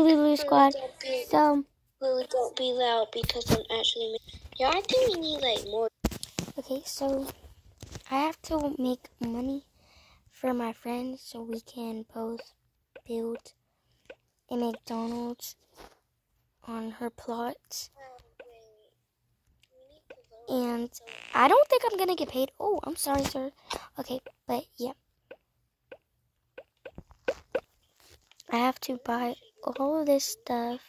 Lulu Squad. Be, So, Lily, don't be loud because I'm actually. Yeah, I think we need like more. okay, so I have to make money for my friends so we can both build a McDonald's on her plot. And I don't think I'm gonna get paid. Oh, I'm sorry, sir. Okay, but yeah. I have to buy all of this stuff.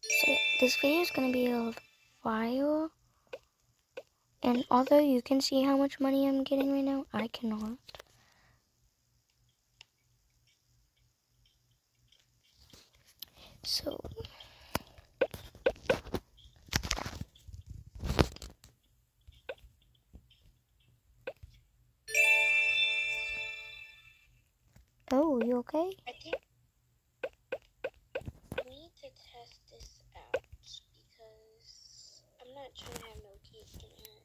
So this video is gonna be a while. And although you can see how much money I'm getting right now, I cannot. So Oh, you okay? I think we need to test this out because I'm not trying to have no get hurt.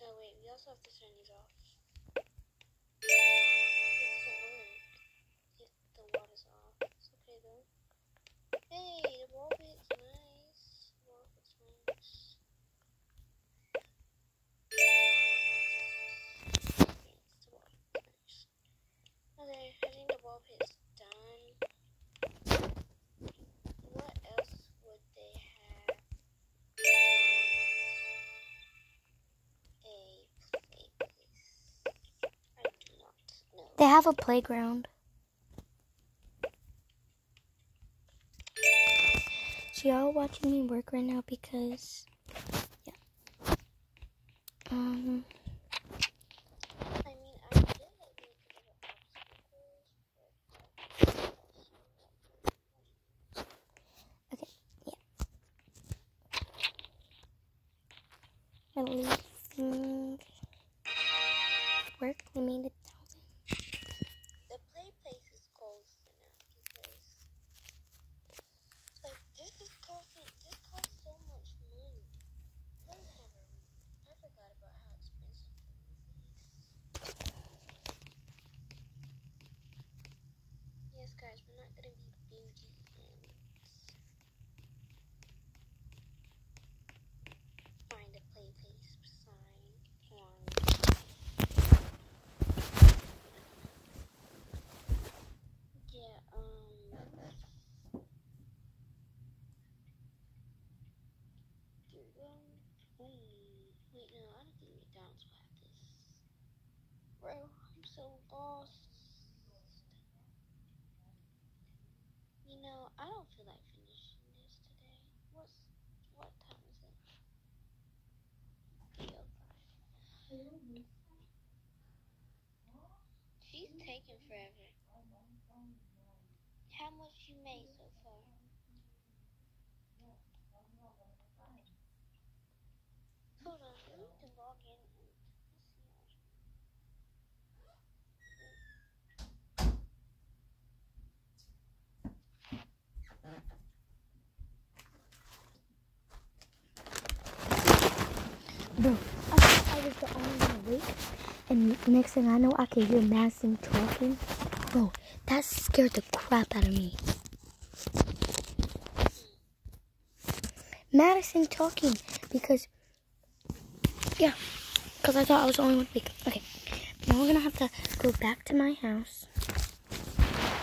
Oh wait, we also have to turn these off. Have a playground. So y'all watching me work right now because yeah. Um I mean, I did like make little obstacles, okay, yeah. Releasing work, we made it thousand. The play place is closed now because like this is costing this costs so much money. Whatever. I forgot about how expensive things is. Yes guys, we're not gonna be bougie and find a play place sign on Yeah, um. Dude, um. mm, Wait, no, I don't think McDonald's will have this. Bro, I'm so lost. You know, I don't feel like finishing this today. What's. What time is it? Three oh five. She's taking forever. How much you made so far? Hold on, I need to log in The. And next thing I know, I can hear Madison talking. Bro, that scared the crap out of me. Madison talking because, yeah, because I thought I was the only one awake. Okay, now we're gonna have to go back to my house.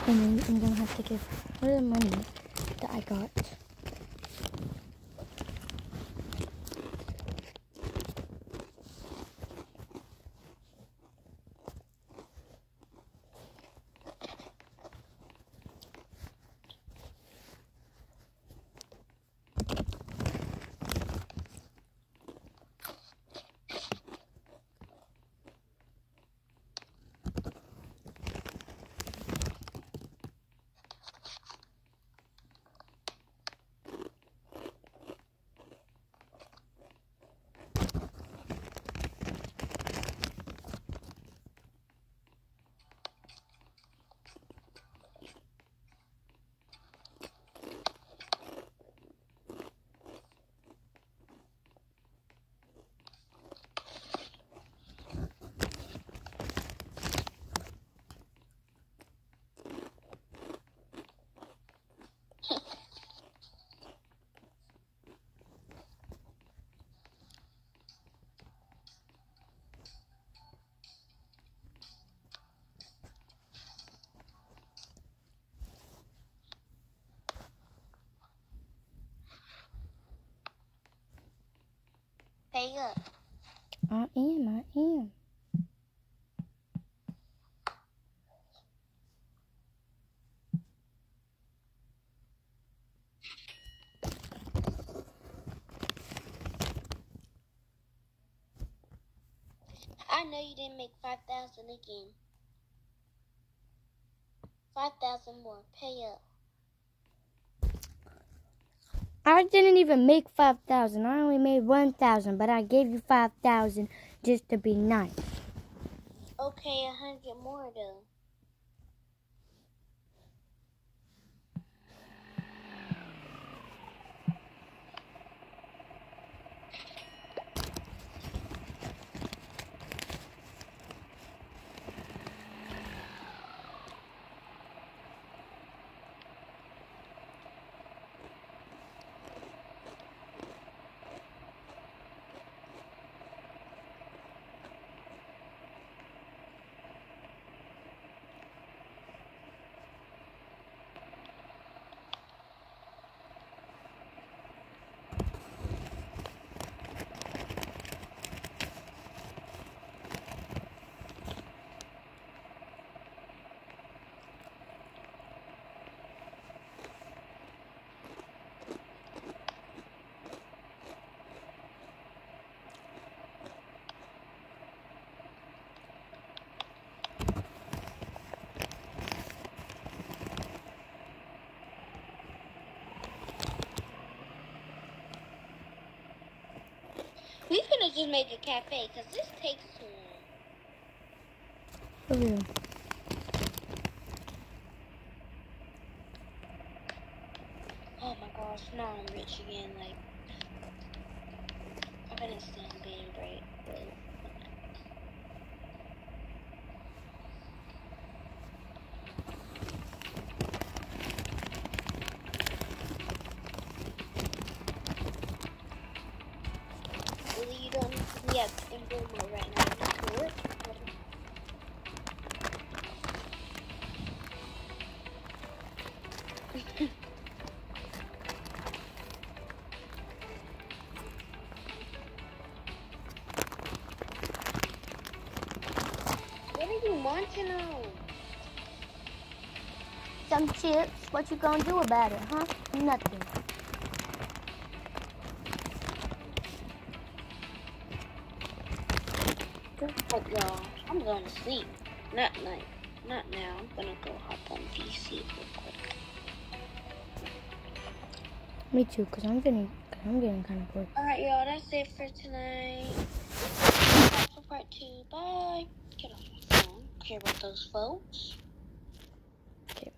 And then I'm gonna have to give her the money that I got. I am, I am. I know you didn't make 5,000 again. 5,000 more. Pay up. I didn't even make 5,000. I only made 1,000, but I gave you 5,000 just to be nice. Okay, a 100 more though. We could have just made a cafe because this takes too long. For real. Oh my gosh, now I'm rich again. Like, I couldn't stand being great. You munching on? Some chips. What you gonna do about it, huh? Nothing. But y'all, I'm going to sleep. Not night. Not now. I'm gonna go hop on DC real quick. Me too, cause I'm getting, cause I'm getting kind of bored. Alright, y'all, that's it for tonight. Back for part two. Bye. Get off. Care about those folks. Okay.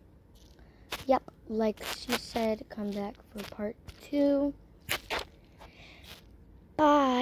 Yep, like she said, come back for part two. Bye.